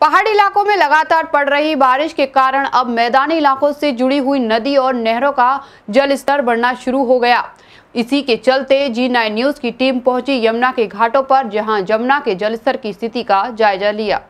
पहाड़ी इलाकों में लगातार पड़ रही बारिश के कारण अब मैदानी इलाकों से जुड़ी हुई नदी और नहरों का जल स्तर बढ़ना शुरू हो गया। इसी के चलते जी नाइन न्यूज़ की टीम पहुँची यमुना के घाटों पर, जहाँ यमुना के जलस्तर की स्थिति का जायजा लिया।